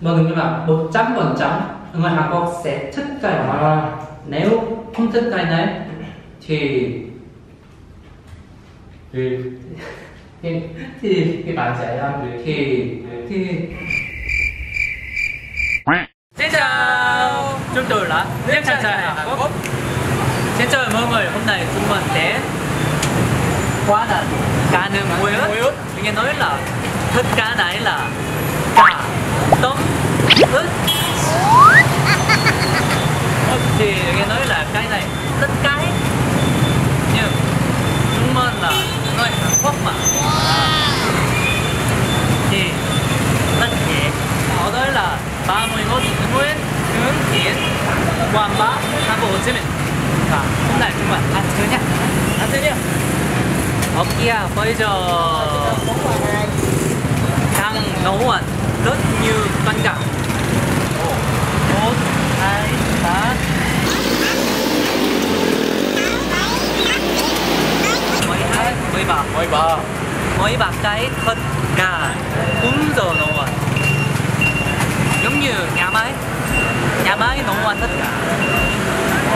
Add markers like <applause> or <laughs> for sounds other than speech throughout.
Vâng, nhưng mà 100% người Hàn Quốc sẽ thích cái. À, Nếu không thích cái này thì thì thì thì thì bạn sẽ gì? thì thì Xin chào! Chúng tôi là Nhất Trang Trai Hàn Quốc. Xin chào mọi người hôm nay chúng mình đến Qua là cá nướng muối ớt. Nghe nói là thức cá này là cá tôm ớt Thì nghe nói là cái này rất cái Nhưng chúng mình là người Hàn Quốc mà. Thì rất nhẹ ở đây là 31 nguyên hướng tiến quảng bá Hà Nội Hồ Chí Minh. Và hôm nay chúng bạn ăn chơi nhé ăn chơi nhé kia bây giờ đang nấu ăn rất nhiều toàn cả một hai ba mười hai mười ba Ôi bà mười ba cái thịt gà cũng giờ nấu ăn giống như nhà máy nhà máy nấu ăn tất cả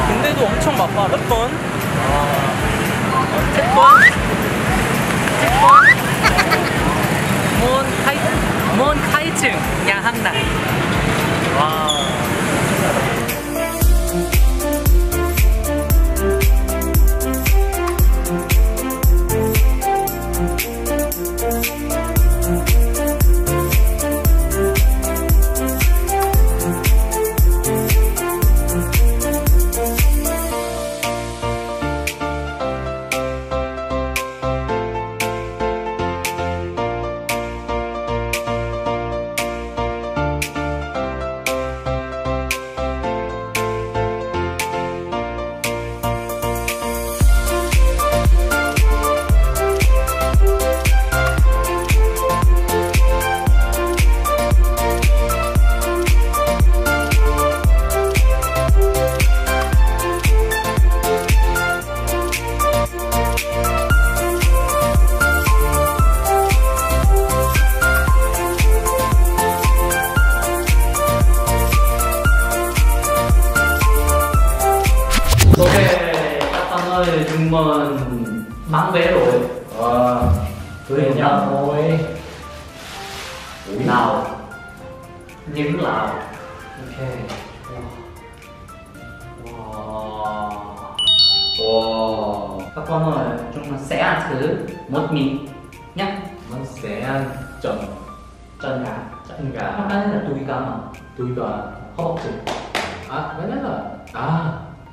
근데도 엄청 바빠 몇 번? 채권 채권 môn 먼 타이중 양항날 와. ok các con ơi chúng mình bán vé rồi. Ờ cưới nhau thôi. Nào những lào ok. Wow. Wow. Các con ơi chúng mình sẽ ăn thứ một mì nhá mình sẽ ăn chân chân gà. Chân gà. Nó cái là túi gà mà. Túi Không hấp chứ à cái đấy là à.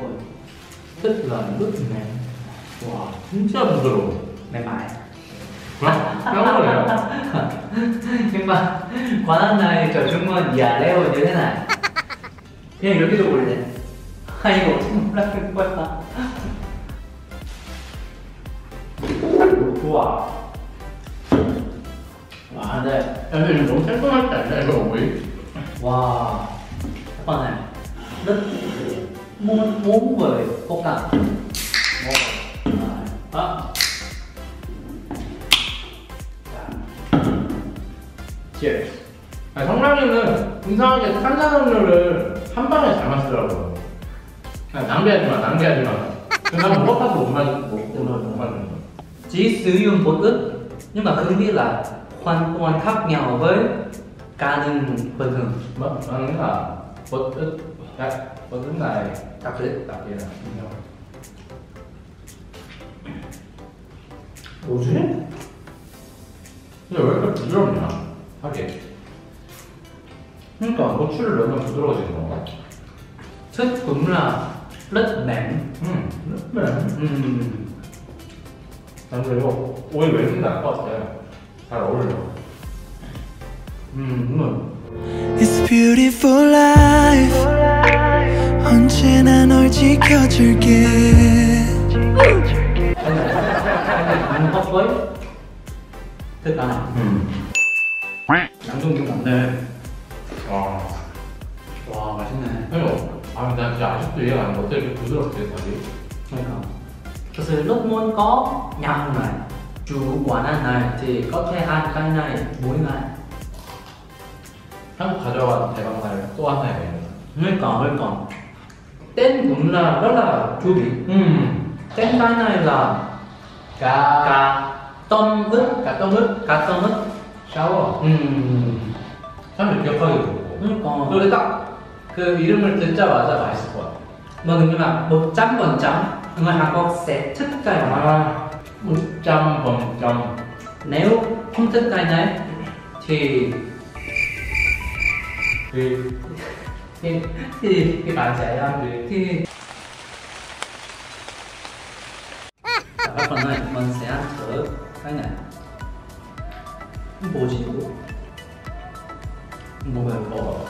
thôi rất là nước này 와, 진짜 부드러워 mềm mại 뼈머리야 <laughs> nhưng mà quán ăn này cho chúng mình giả leo như thế này 그냥 여기도 올래 아 이거 어떻게 올라갈 거야 좋아 와, 근데 야, 근데 이거 너무 깔끔하지 않냐 이거 오이? wow các con muốn với khúc cạn 아 아, 성남이는 이상하게 탄산음료를 한 방에 잘 마시더라고 그냥 낭비하지 마 낭비하지 마 그래서 난 먹어봐도 못 마시 못, 못, 못 마시는 거야 chỉ sử dụng một ít nhưng mà hương vị là hoàn toàn khác nhau với cá nướng bình thường 뭐? 나는 가 버릇 야 버릇 나의 đặc biệt 딱이야 뭐지? 근데 왜 이렇게 부드럽냐? 하게 그러니까 고추를 넣으면 부드러워지는 건가? thích cũng là rất mềm 응 네. 음, 난 그리고 오이 왠지 날것 같아. 잘 어울려. 음, rồi It's beautiful life 언제나 널 지켜줄게 này 양념 좀 많네. 와. 와 맛있네 아유, 아, 나 진짜 아직도 이해가 안 돼. 어떻게 이렇게 부드럽게 không. Thật sự rất muốn có nhầm này Chủ quán ăn này thì có thể ăn cái này mỗi ngày 한국 가져간 대박날 또 하나의 메뉴. Hơi còn Tên cũng là rất là thú vị 음. Tên cái này là 까. Cà tôm ức 까 떠물? Cà tôm ức 샤워. 음. 사람들 기억하게 되고. Hơi còn 근데 딱그 이름을 듣자마자 맛있을 것 같아. Mà gần như là 100% người Hàn Quốc sẽ thích cái này 아, 짬, 범점. Nếu không thích cái này thì 그, thì 예, 예, 예, 맞아요. 예. 자, 번은 먼세한 저 하냐. 뭐지 이거? 뭐가 이거?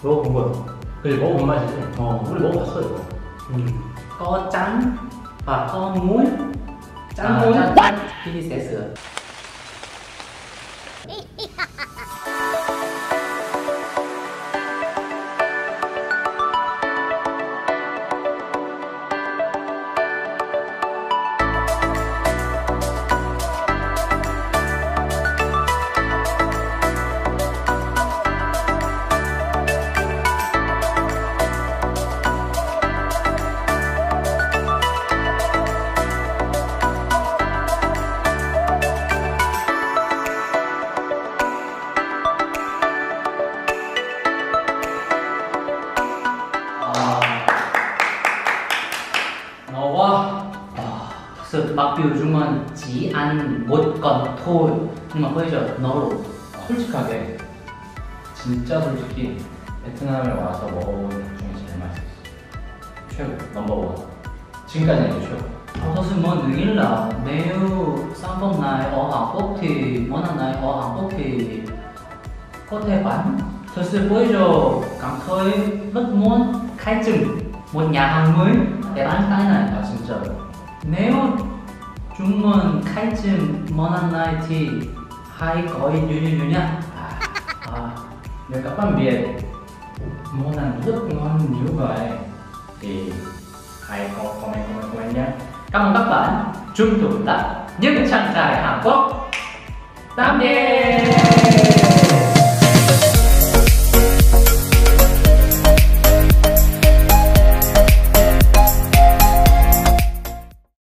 먹어본 거야. 그래 먹어본 맛이지. 어, 우리 먹어봤어 이거. 음. 꺼짱, 아 어, 꺼물. À, muối trắng- trắng thì sẽ sửa 나와 어, 그래서 막 요즘은 지안 못건 토만 보이죠 너로. 솔직하게 진짜 솔직히 베트남에 와서 먹어본 것 중에 제일 맛있었어. 최고 넘버원. 지금까지는 이게 최고. 아, 어서서 뭐 능일라? 매우 쌈뽕 나이 어항뽑티 뭐나 나이 어항뽑티. 꽃에 반? thật sự bây giờ cảm thấy để bán cái này 아 진짜로. nếu chúng mình khai trương món ăn này thì hãy gọi như như như nhá À, nếu các bạn biết món ăn rất ngon như vậy thì hãy có comment comment comment nhé. cảm ơn các bạn chúng tôi là những chàng trai Hàn Quốc tạm biệt